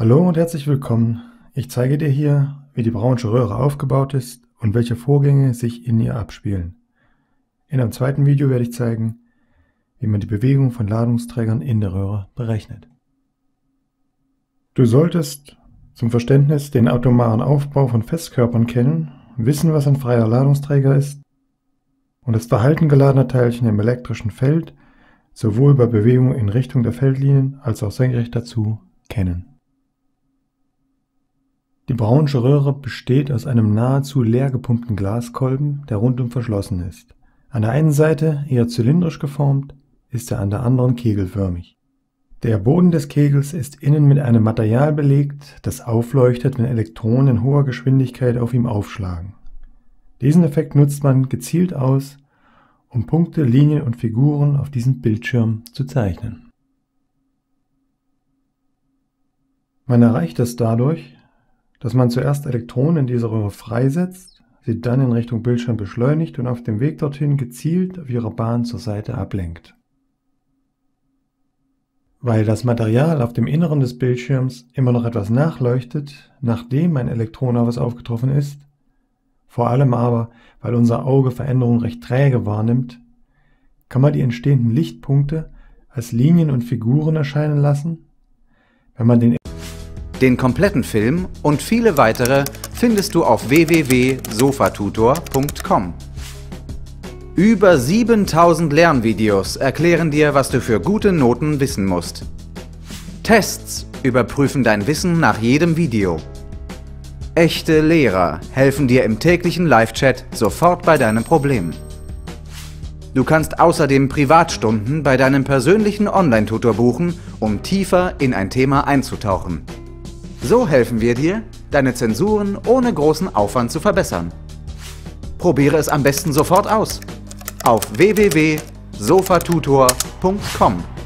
Hallo und herzlich willkommen. Ich zeige dir hier, wie die Brownsche Röhre aufgebaut ist und welche Vorgänge sich in ihr abspielen. In einem zweiten Video werde ich zeigen, wie man die Bewegung von Ladungsträgern in der Röhre berechnet. Du solltest zum Verständnis den atomaren Aufbau von Festkörpern kennen, wissen, was ein freier Ladungsträger ist und das Verhalten geladener Teilchen im elektrischen Feld sowohl bei Bewegung in Richtung der Feldlinien als auch senkrecht dazu kennen. Die Brownsche Röhre besteht aus einem nahezu leer gepumpten Glaskolben, der rundum verschlossen ist. An der einen Seite, eher zylindrisch geformt, ist er an der anderen kegelförmig. Der Boden des Kegels ist innen mit einem Material belegt, das aufleuchtet, wenn Elektronen in hoher Geschwindigkeit auf ihm aufschlagen. Diesen Effekt nutzt man gezielt aus, um Punkte, Linien und Figuren auf diesem Bildschirm zu zeichnen. Man erreicht es dadurch, dass man zuerst Elektronen in dieser Röhre freisetzt, sie dann in Richtung Bildschirm beschleunigt und auf dem Weg dorthin gezielt auf ihrer Bahn zur Seite ablenkt. Weil das Material auf dem Inneren des Bildschirms immer noch etwas nachleuchtet, nachdem ein Elektron auf es aufgetroffen ist, vor allem aber, weil unser Auge Veränderungen recht träge wahrnimmt, kann man die entstehenden Lichtpunkte als Linien und Figuren erscheinen lassen. Wenn man den den kompletten Film und viele weitere findest du auf www.sofatutor.com. Über 7000 Lernvideos erklären dir, was du für gute Noten wissen musst. Tests überprüfen dein Wissen nach jedem Video. Echte Lehrer helfen dir im täglichen Live-Chat sofort bei deinem Problem. Du kannst außerdem Privatstunden bei deinem persönlichen Online-Tutor buchen, um tiefer in ein Thema einzutauchen. So helfen wir dir, deine Zensuren ohne großen Aufwand zu verbessern. Probiere es am besten sofort aus auf www.sofatutor.com.